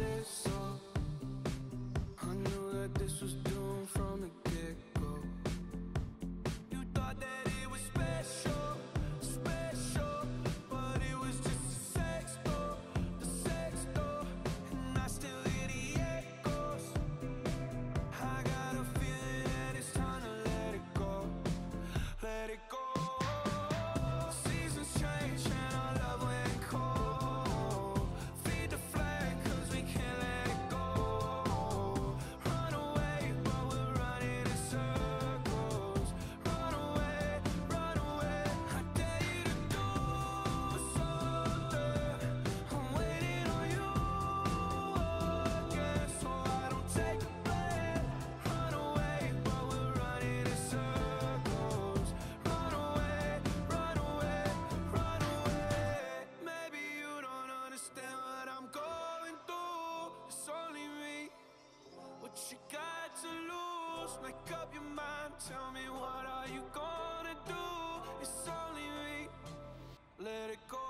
I knew that this was. close, make up your mind. Tell me what are you gonna do? It's only me, let it go.